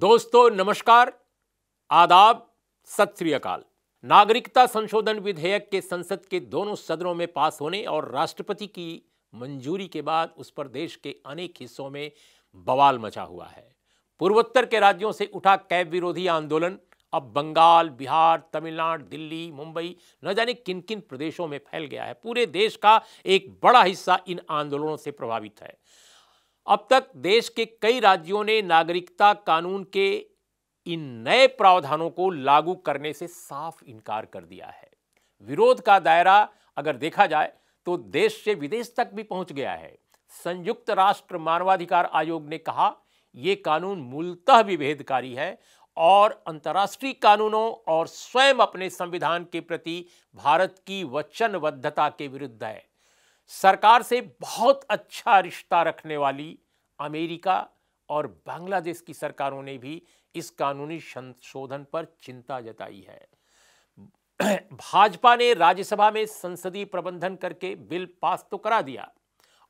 दोस्तों, नमस्कार। आदाब। सत श्री अकाल। नागरिकता संशोधन विधेयक के संसद के दोनों सदनों में पास होने और राष्ट्रपति की मंजूरी के बाद उस पर देश के अनेक हिस्सों में बवाल मचा हुआ है। पूर्वोत्तर के राज्यों से उठा कैब विरोधी आंदोलन, अब बंगाल, बिहार, तमिलनाडु, दिल्ली, मुंबई, न जाने किन किन प्रदेशों में फैल गया है। पूरे देश का एक बड़ा हिस्सा इन आंदोलनों से प्रभावित है। अब तक देश के कई राज्यों ने नागरिकता कानून के इन नए प्रावधानों को लागू करने से साफ़ इनकार कर दिया है। विरोध का दायरा अगर देखा जाए तो देश से विदेश तक भी पहुँच गया है। संयुक्त राष्ट्र मानवाधिकार आयोग ने कहा यह कानून मूलतः विभेदकारी है और अंतर्राष्ट्रीय कानूनों और स्वयं अपने संविधान के प्रति भारत की वचनबद्धता के विरुद्ध है। सरकार से बहुत अच्छा रिश्ता रखने वाली अमेरिका और बांग्लादेश की सरकारों ने भी इस कानूनी संशोधन पर चिंता जताई है। भाजपा ने राज्यसभा में संसदीय प्रबंधन करके बिल पास तो करा दिया।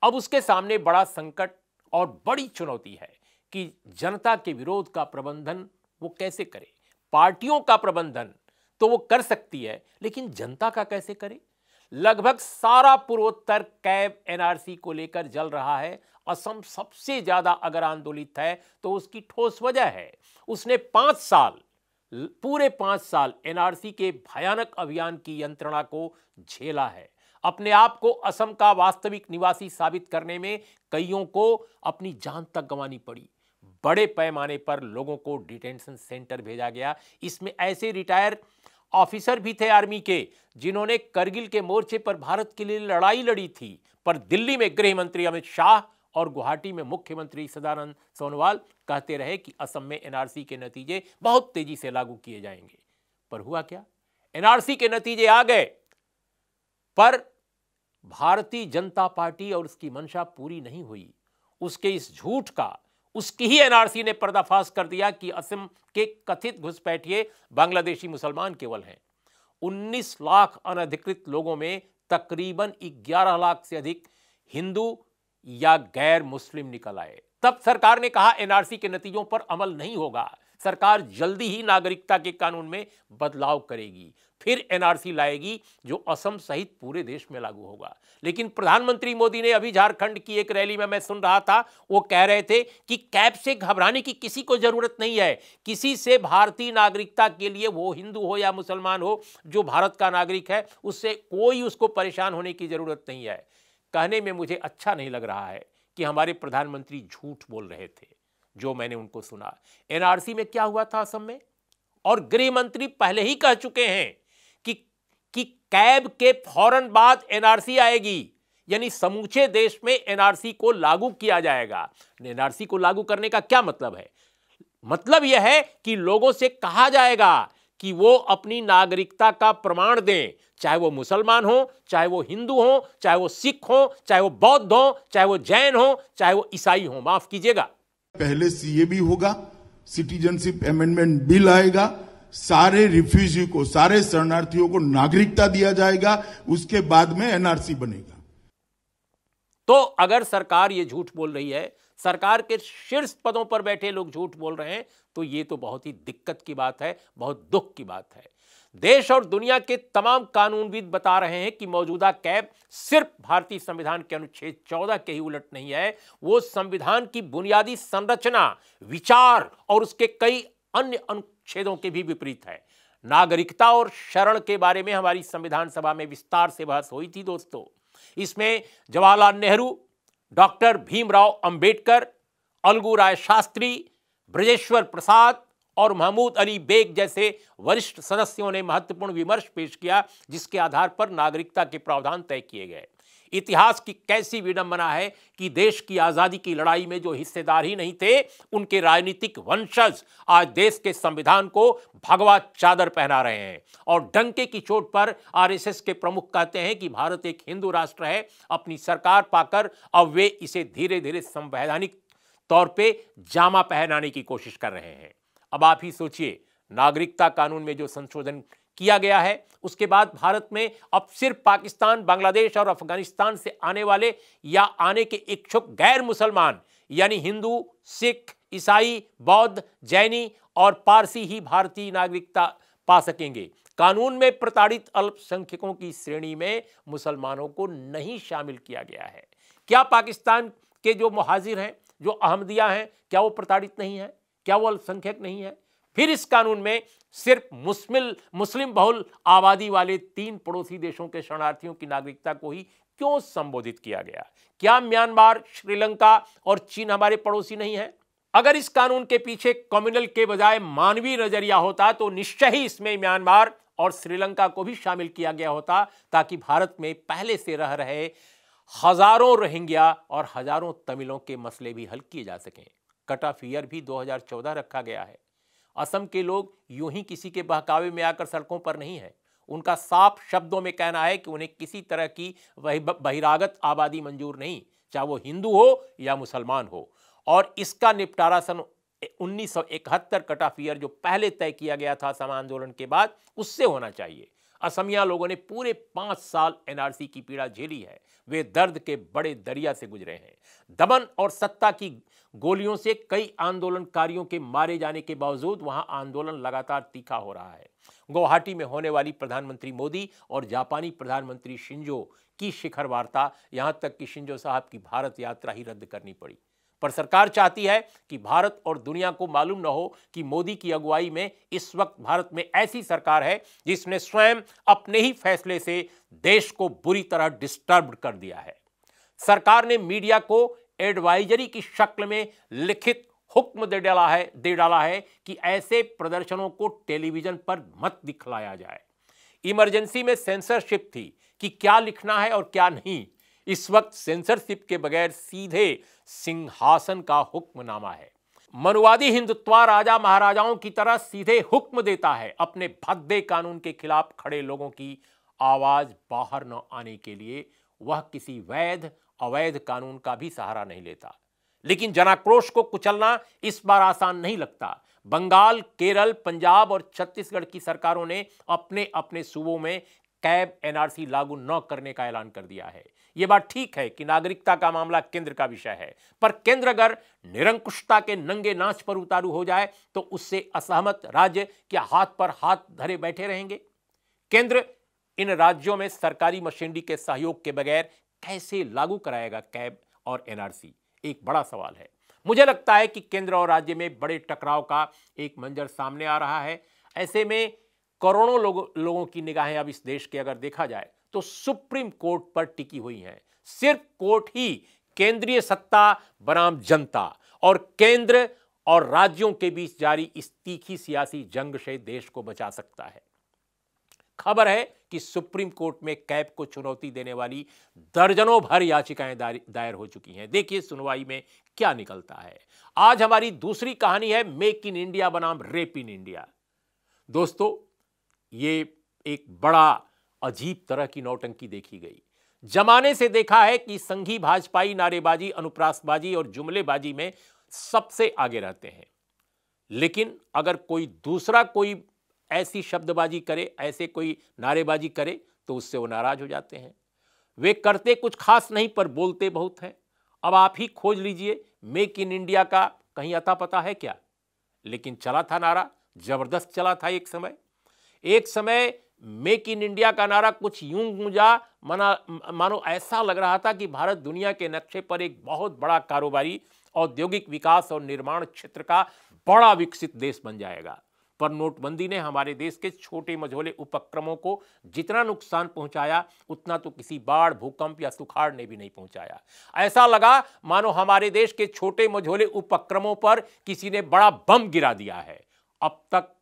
अब उसके सामने बड़ा संकट और बड़ी चुनौती है कि जनता के विरोध का प्रबंधन वो कैसे करे? पार्टियों का प्रबंधन तो वो कर सकती है, लेकिन जनता का कैसे करे? लगभग सारा पूर्वोत्तर कैब एनआरसी को लेकर जल रहा है। असम सबसे ज़्यादा अगर आंदोलित है तो उसकी ठोस वजह है। उसने पाँच साल, पूरे पाँच साल एनआरसी के भयानक अभियान की यंत्रणा को झेला है। अपने आप को असम का वास्तविक निवासी साबित करने में कईयों को अपनी जान तक गंवानी पड़ी। बड़े पैमाने पर लोगों को डिटेंशन सेंटर भेजा गया। इसमें ऐसे रिटायर ऑफिसर भी थे आर्मी के, जिन्होंने करगिल के मोर्चे पर भारत के लिए लड़ाई लड़ी थी। पर दिल्ली में गृह मंत्री अमित शाह और गुवाहाटी में मुख्यमंत्री सदानंद सोनोवाल कहते रहे कि असम में एनआरसी के नतीजे बहुत तेज़ी से लागू किए जाएँगे। पर हुआ क्या? एनआरसी के नतीजे आ गए। पर भारतीय जनता पार्टी और उसकी मंशा पूरी नहीं हुई। उसके इस झूठ का उसकी ही एनआरसी ने पर्दाफाश कर दिया कि असम के कथित घुसपैठिए बांग्लादेशी मुसलमान केवल हैं। 19 लाख अनधिकृत लोगों में तकरीबन 11 लाख से अधिक हिंदू या गैर मुस्लिम निकल आए। तब सरकार ने कहा एनआरसी के नतीजों पर अमल नहीं होगा। सरकार जल्दी ही नागरिकता के कानून में बदलाव करेगी। फिर एनआरसी लाएगी, जो असम सहित पूरे देश में लागू होगा। लेकिन प्रधानमंत्री मोदी ने अभी झारखंड की एक रैली में मैं सुन रहा था, वो कह रहे थे कि कैब से घबराने की किसी को ज़रूरत नहीं है। किसी से भारतीय नागरिकता के लिए वो हिंदू हो या मुसलमान हो, जो भारत का नागरिक है, उससे कोई उसको परेशान होने की ज़रूरत नहीं है। कहने में मुझे अच्छा नहीं लग रहा है कि हमारे प्रधानमंत्री झूठ बोल रहे थे। जो मैंने उनको सुना। एनआरसी में क्या हुआ था असम में? और गृह मंत्री पहले ही कह चुके हैं कि कि कैब के फ़ौरन बाद एनआरसी आएगी, यानी समूचे देश में एनआरसी को लागू किया जाएगा। एनआरसी को लागू करने का क्या मतलब है? मतलब यह है कि लोगों से कहा जाएगा कि वो अपनी नागरिकता का प्रमाण दें, चाहे वो मुसलमान हो, चाहे वो हिंदू हो, चाहे वो सिख हो, चाहे वो बौद्ध हो, चाहे वो जैन हो, चाहे वो ईसाई हो। माफ़ कीजिएगा। पहले सीए भी होगा सिटीजनशिप अमेंडमेंट बिल आएगा, सारे रिफ्यूजी को, सारे शरणार्थियों को नागरिकता दिया जाएगा, उसके बाद में एनआरसी बनेगा। तो अगर सरकार ये झूठ बोल रही है, सरकार के शीर्ष पदों पर बैठे लोग झूठ बोल रहे हैं तो ये तो बहुत ही दिक्कत की बात है, बहुत दुख की बात है। देश और दुनिया के तमाम कानूनविद बता रहे हैं कि मौजूदा कैब सिर्फ़ भारतीय संविधान के अनुच्छेद 14 के ही उलट नहीं है, वो संविधान की बुनियादी संरचना, विचार और उसके कई अन्य अनुच्छेदों के भी विपरीत है। नागरिकता और शरण के बारे में हमारी संविधान सभा में विस्तार से बहस हुई थी दोस्तों। इसमें जवाहरलाल नेहरू, डॉक्टर भीमराव अंबेडकर अलगू राय शास्त्री, ब्रजेश्वर प्रसाद और महमूद अली बेग जैसे वरिष्ठ सदस्यों ने महत्वपूर्ण विमर्श पेश किया, जिसके आधार पर नागरिकता के प्रावधान तय किए गए। इतिहास की कैसी विडंबना है कि देश की आज़ादी की लड़ाई में जो हिस्सेदार ही नहीं थे, उनके राजनीतिक वंशज आज देश के संविधान को भगवा चादर पहना रहे हैं। और डंके की चोट पर आरएसएस के प्रमुख कहते हैं कि भारत एक हिंदू राष्ट्र है, अपनी सरकार पाकर अब वे इसे धीरे धीरे संवैधानिक तौर पे जामा पहनाने की कोशिश कर रहे हैं। अब आप ही सोचिए, नागरिकता कानून में जो संशोधन किया गया है। उसके बाद भारत में अब सिर्फ़ पाकिस्तान, बांग्लादेश और अफ़गानिस्तान से आने वाले या आने के इच्छुक गैर मुसलमान, यानी हिंदू, सिख, ईसाई, बौद्ध, जैनी और पारसी ही भारतीय नागरिकता पा सकेंगे। कानून में प्रताड़ित अल्पसंख्यकों की श्रेणी में मुसलमानों को नहीं शामिल किया गया है। क्या पाकिस्तान के जो मुहाजिर हैं, जो अहमदिया हैं, क्या वो प्रताड़ित नहीं है? क्या वो अल्पसंख्यक नहीं है? फिर इस कानून में सिर्फ़ मुस्लिम मुस्लिम बहुल आबादी वाले तीन पड़ोसी देशों के शरणार्थियों की नागरिकता को ही क्यों संबोधित किया गया? क्या म्यांमार, श्रीलंका और चीन हमारे पड़ोसी नहीं है? अगर इस कानून के पीछे कम्युनल के बजाय मानवीय नज़रिया होता तो निश्चय ही इसमें म्यांमार और श्रीलंका को भी शामिल किया गया होता, ताकि भारत में पहले से रह रहे हज़ारों रोहिंग्या और हज़ारों तमिलों के मसले भी हल किए जा सकें। कट ऑफ़ ईयर भी 2014 रखा गया है। असम के लोग यूँ ही किसी के बहकावे में आकर सड़कों पर नहीं है। उनका साफ़ शब्दों में कहना है कि उन्हें किसी तरह की बहिरागत आबादी मंजूर नहीं, चाहे वो हिंदू हो या मुसलमान हो। और इसका निपटारा सन 1971 कट ऑफ़ ईयर जो पहले तय किया गया था सम आंदोलन के बाद, उससे होना चाहिए। असमिया लोगों ने पूरे पाँच साल एनआरसी की पीड़ा झेली है। वे दर्द के बड़े दरिया से गुजरे हैं। दमन और सत्ता की गोलियों से कई आंदोलनकारियों के मारे जाने के बावजूद वहाँ आंदोलन लगातार तीखा हो रहा है। गुवाहाटी में होने वाली प्रधानमंत्री मोदी और जापानी प्रधानमंत्री शिंजो की शिखर वार्ता, यहाँ तक कि शिंजो साहब की भारत यात्रा ही रद्द करनी पड़ी। पर सरकार चाहती है कि भारत और दुनिया को मालूम न हो कि मोदी की अगुवाई में इस वक्त भारत में ऐसी सरकार है जिसने स्वयं अपने ही फैसले से देश को बुरी तरह डिस्टर्ब कर दिया है। सरकार ने मीडिया को एडवाइजरी की शक्ल में लिखित हुक्म दे डाला है, दे डाला है कि ऐसे प्रदर्शनों को टेलीविज़न पर मत दिखलाया जाए। इमरजेंसी में सेंसरशिप थी कि क्या लिखना है और क्या नहीं। इस वक्त सेंसरशिप के बगैर सीधे सिंहासन का हुक्मनामा है। मनुवादी हिंदुत्व राजा महाराजाओं की तरह सीधे हुक्म देता है अपने भद्दे कानून के खिलाफ खड़े लोगों की आवाज़ बाहर न आने के लिए वह किसी वैध, अवैध कानून का भी सहारा नहीं लेता। लेकिन जनाक्रोश को कुचलना इस बार आसान नहीं लगता। बंगाल, केरल, पंजाब और छत्तीसगढ़ की सरकारों ने अपने अपने सूबों में कैब एनआरसी लागू न करने का ऐलान कर दिया है। यह बात ठीक है कि नागरिकता का मामला केंद्र का विषय है, पर केंद्र अगर निरंकुशता के नंगे नाच पर उतारू हो जाए तो उससे असहमत राज्य क्या हाथ पर हाथ धरे बैठे रहेंगे? केंद्र इन राज्यों में सरकारी मशीनरी के सहयोग के बगैर कैसे लागू कराएगा कैब और एनआरसी? एक बड़ा सवाल है। मुझे लगता है कि केंद्र और राज्य में बड़े टकराव का एक मंजर सामने आ रहा है। ऐसे में करोड़ों लोगों लोगों की निगाहें अब इस देश के अगर देखा जाए तो सुप्रीम कोर्ट पर टिकी हुई हैं। सिर्फ़ कोर्ट ही केंद्रीय सत्ता बनाम जनता और केंद्र और राज्यों के बीच जारी इस तीखी सियासी जंग से देश को बचा सकता है। खबर है कि सुप्रीम कोर्ट में कैब को चुनौती देने वाली दर्जनों भर याचिकाएँ दायर हो चुकी हैं। देखिए सुनवाई में क्या निकलता है। आज हमारी दूसरी कहानी है मेक इन इंडिया बनाम रेप इन इंडिया। दोस्तों, ये एक बड़ा अजीब तरह की नौटंकी देखी गई। जमाने से देखा है कि संघी भाजपाई नारेबाजी, अनुप्रासबाजी और जुमलेबाजी में सबसे आगे रहते हैं। लेकिन अगर कोई दूसरा कोई ऐसी शब्दबाजी करे, ऐसे कोई नारेबाजी करे तो उससे वो नाराज़ हो जाते हैं। वे करते कुछ खास नहीं, पर बोलते बहुत हैं। अब आप ही खोज लीजिए, मेक इन इंडिया का कहीं अता पता है क्या? लेकिन चला था नारा, ज़बरदस्त चला था एक समय। एक समय मेक इन इंडिया का नारा कुछ यूँ गूंजा, मना, मानो ऐसा लग रहा था कि भारत दुनिया के नक्शे पर एक बहुत बड़ा कारोबारी, औद्योगिक विकास और निर्माण क्षेत्र का बड़ा विकसित देश बन जाएगा। पर नोटबंदी ने हमारे देश के छोटे मझोले उपक्रमों को जितना नुकसान पहुँचाया, उतना तो किसी बाढ़, भूकंप या सुखाड़ ने भी नहीं पहुँचाया। ऐसा लगा मानो हमारे देश के छोटे मझोले उपक्रमों पर किसी ने बड़ा बम गिरा दिया है। अब तक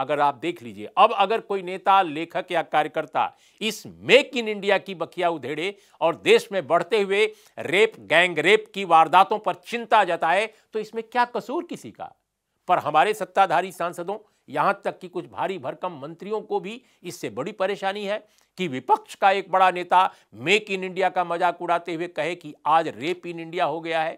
अगर आप देख लीजिए, अब अगर कोई नेता, लेखक या कार्यकर्ता इस मेक इन इंडिया की बखिया उधेड़े और देश में बढ़ते हुए रेप, गैंग रेप की वारदातों पर चिंता जताए तो इसमें क्या कसूर किसी का? पर हमारे सत्ताधारी सांसदों, यहाँ तक कि कुछ भारी भरकम मंत्रियों को भी इससे बड़ी परेशानी है कि विपक्ष का एक बड़ा नेता मेक इन इंडिया का मज़ाक उड़ाते हुए कहे कि आज रेप इन इंडिया हो गया है।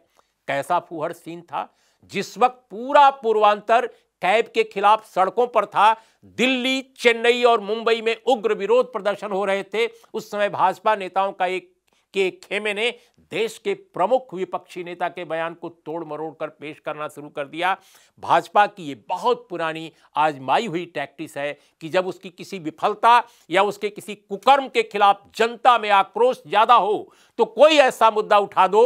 कैसा फूहड़ सीन था, जिस वक्त पूरा पूर्वांतर कैब के खिलाफ सड़कों पर था। दिल्ली, चेन्नई और मुंबई में उग्र विरोध प्रदर्शन हो रहे थे। उस समय भाजपा नेताओं का एक, के खेमे ने देश के प्रमुख विपक्षी नेता के बयान को तोड़ मरोड़ कर पेश करना शुरू कर दिया। भाजपा की ये बहुत पुरानी आजमाई हुई टैक्टिस है कि जब उसकी किसी विफलता या उसके किसी कुकर्म के खिलाफ जनता में आक्रोश ज़्यादा हो तो कोई ऐसा मुद्दा उठा दो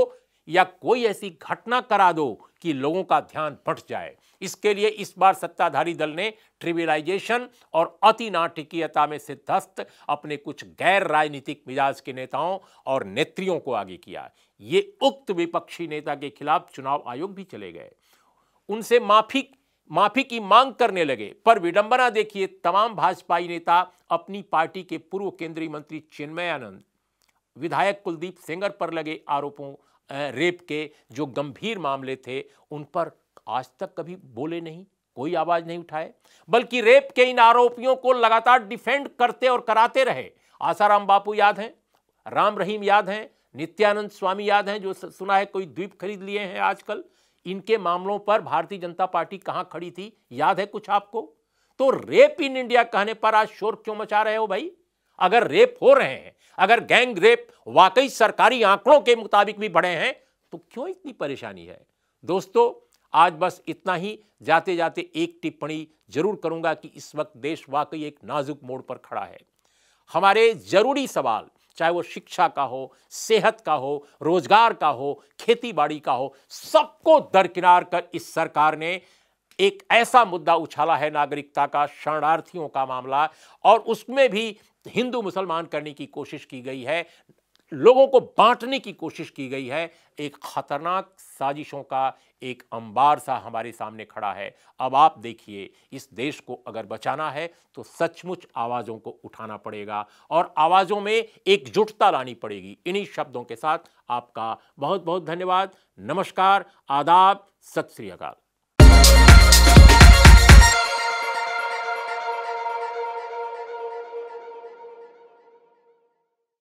या कोई ऐसी घटना करा दो कि लोगों का ध्यान बढ़ जाए। इसके लिए इस बार सत्ताधारी दल ने ट्रिविलाइजेशन और अति नाटकीयता में सिद्धस्त अपने कुछ गैर राजनीतिक मिजाज के नेताओं और नेत्रियों को आगे किया। ये उक्त विपक्षी नेता के खिलाफ चुनाव आयोग भी चले गए। उनसे माफ़ी माफ़ी की मांग करने लगे, पर विडंबना देखिए तमाम भाजपाई नेता अपनी पार्टी के पूर्व केंद्रीय मंत्री चिन्मयानंद। विधायक कुलदीप सेंगर पर लगे आरोपों रेप के जो गंभीर मामले थे, उन पर आज तक कभी बोले नहीं, कोई आवाज़ नहीं उठाए। बल्कि रेप के इन आरोपियों को लगातार डिफेंड करते और कराते रहे। आसाराम बापू याद हैं, राम रहीम याद हैं, नित्यानंद स्वामी याद हैं, जो सुना है कोई द्वीप खरीद लिए हैं आजकल। इनके मामलों पर भारतीय जनता पार्टी कहाँ खड़ी थी, याद है कुछ आपको? तो रेप इन इंडिया कहने पर आज शोर क्यों मचा रहे हो भाई? अगर रेप हो रहे हैं, अगर गैंग रेप वाकई सरकारी आंकड़ों के मुताबिक भी बढ़े हैं तो क्यों इतनी परेशानी है? दोस्तों, आज बस इतना ही। जाते जाते एक टिप्पणी ज़रूर करूँगा कि इस वक्त देश वाकई एक नाजुक मोड़ पर खड़ा है। हमारे ज़रूरी सवाल, चाहे वो शिक्षा का हो, सेहत का हो, रोज़गार का हो खेती बाड़ी का हो, सबको दरकिनार कर इस सरकार ने एक ऐसा मुद्दा उछाला है नागरिकता का, शरणार्थियों का मामला, और उसमें भी हिंदू मुसलमान करने की कोशिश की गई है, लोगों को बांटने की कोशिश की गई है, एक खतरनाक साजिशों का एक अंबार सा हमारे सामने खड़ा है। अब आप देखिए, इस देश को अगर बचाना है तो सचमुच आवाज़ों को उठाना पड़ेगा और आवाज़ों में एकजुटता लानी पड़ेगी। इन्हीं शब्दों के साथ आपका बहुत बहुत धन्यवाद, नमस्कार, आदाब, सत श्री अकाल।